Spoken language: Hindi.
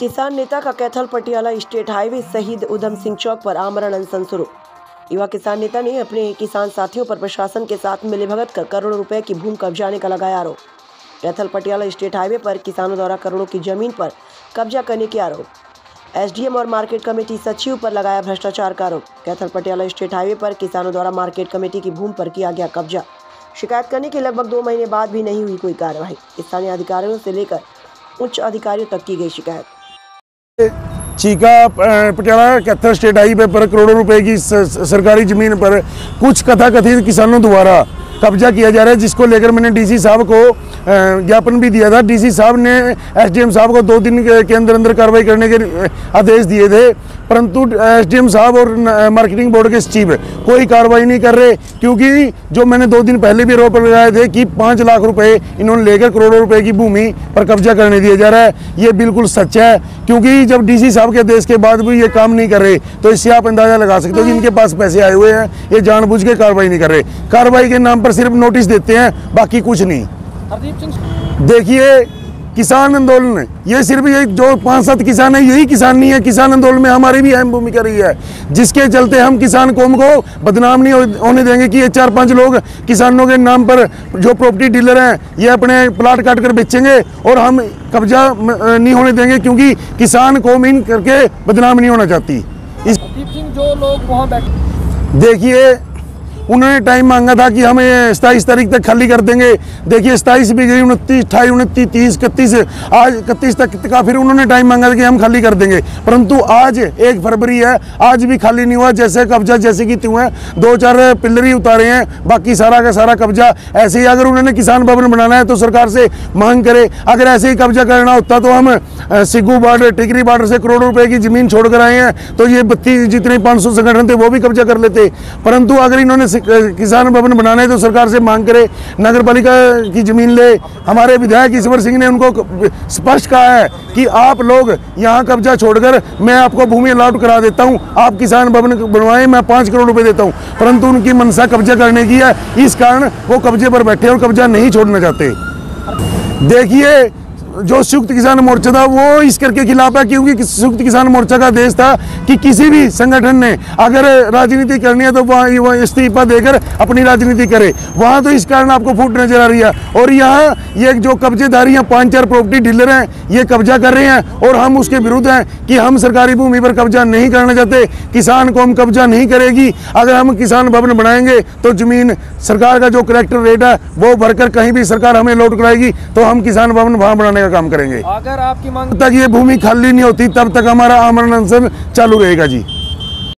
किसान नेता का कैथल पटियाला स्टेट हाईवे शहीद उधम सिंह चौक पर आमरण अनशन शुरू। युवा किसान नेता ने अपने किसान साथियों पर प्रशासन के साथ मिलीभगत कर करोड़ों रुपए की भूमि कब्जाने का लगाया आरोप। कैथल पटियाला स्टेट हाईवे पर किसानों द्वारा करोड़ों की ज़मीन पर कब्जा करने के आरोप। एसडीएम और मार्केट कमेटी सचिव पर लगाया भ्रष्टाचार का आरोप। कैथल पटियाला स्टेट हाईवे पर किसानों द्वारा मार्केट कमेटी की भूमि पर किया गया कब्जा। शिकायत करने के लगभग दो महीने बाद भी नहीं हुई कोई कार्रवाई। स्थानीय अधिकारियों से लेकर उच्च अधिकारियों तक की गई शिकायत। चीका पटियाला, कैथल स्टेट हाईवे पर करोड़ों रुपए की सरकारी ज़मीन पर कुछ कथाकथित किसानों द्वारा कब्जा किया जा रहा है, जिसको लेकर मैंने डीसी साहब को ज्ञापन भी दिया था। डीसी साहब ने, एसडीएम साहब को दो दिन के अंदर अंदर कार्रवाई करने के आदेश दिए थे। परंतु एसडीएम साहब और मार्केटिंग बोर्ड के सचिव कोई कार्रवाई नहीं कर रहे क्योंकि जो मैंने दो दिन पहले भी आरोप लगाए थे कि पाँच लाख रुपए इन्होंने लेकर करोड़ों रुपए की भूमि पर कब्जा करने दिया जा रहा है। ये बिल्कुल सच है क्योंकि जब डीसी साहब के देश के बाद भी ये काम नहीं कर रहे तो इससे आप अंदाज़ा लगा सकते हो कि इनके पास पैसे आए हुए हैं ये जानबूझ के कार्रवाई नहीं कर रहे। कार्रवाई के नाम पर सिर्फ़ नोटिस देते हैं बाकी कुछ नहीं। देखिए किसान आंदोलन ये सिर्फ़ ये जो पाँच सात किसान है यही किसान नहीं है। किसान आंदोलन में हमारी भी अहम भूमिका रही है। जिसके चलते हम किसान कौम को बदनाम नहीं होने देंगे कि ये चार पाँच लोग किसानों के नाम पर जो प्रॉपर्टी डीलर हैं ये अपने प्लाट काट कर बेचेंगे और हम कब्जा नहीं होने देंगे क्योंकि किसान कौम इन करके बदनाम नहीं होना चाहती। इस जो लोग वहाँ बैठे देखिए उन्होंने टाइम मांगा था कि हम सताईस तारीख तक खाली कर देंगे। देखिए, सताईस भी गई, उनतीस अठाईस उनतीस, तीस, इकतीस, आज इकतीस तक का फिर उन्होंने टाइम मांगा था कि हम खाली कर देंगे। परंतु आज एक फरवरी है, आज भी खाली नहीं हुआ, जैसे कब्जा, जैसे कि त्यों है, दो चार पिलर ही उतारे हैं, बाकी सारा का सारा कब्जा ऐसे ही, अगर उन्होंने किसान भवन बनाना है तो सरकार से मांग करे। अगर ऐसे ही कब्जा करना होता तो हम सिग्गू बॉर्डर, टिकरी बॉर्डर से करोड़ों रुपए की ज़मीन छोड़ कर आए हैं तो ये बत्तीस जितने 500 संगठन थे वो भी कब्जा कर लेते। परंतु अगर इन्होंने किसान भवन बनाना तो सरकार से मांग करे नगर पालिका की ज़मीन ले। हमारे विधायक ईश्वर सिंह ने उनको स्पष्ट कहा है कि आप लोग यहाँ कब्जा छोड़कर मैं आपको भूमि अलॉट करा देता हूँ। आप किसान भवन बनवाएँ, मैं पाँच करोड़ रुपए देता हूँ। परंतु उनकी मनसा कब्जा करने की है। इस कारण वो कब्जे पर बैठे और कब्जा नहीं छोड़ना चाहते। देखिए जो संयुक्त किसान मोर्चा था, वो इस करके खिलाफ है, क्योंकि संयुक्त किसान मोर्चा का देश था कि किसी भी संगठन ने अगर राजनीति करनी है तो वहाँ इस्तीफा देकर अपनी राजनीति करे। वहाँ तो इस कारण आपको फूट नज़र आ रही है। और यहाँ ये जो कब्जेदारी हैं, पाँच चार प्रॉपर्टी डीलर हैं, ये कब्जा कर रहे हैं, और हम उसके विरुद्ध हैं कि हम सरकारी भूमि पर कब्जा नहीं करना चाहते, किसान को हम कब्जा नहीं करेगी। अगर हम किसान भवन बनाएँगे तो ज़मीन सरकार का जो करेक्टर रेट है, वो भरकर कहीं भी सरकार हमें लौट कराएगी तो हम किसान भवन वहाँ बनाने का काम करेंगे। अगर आपकी मांग तक ये भूमि खाली नहीं होती तब तक हमारा आमरण अनशन चालू रहेगा जी।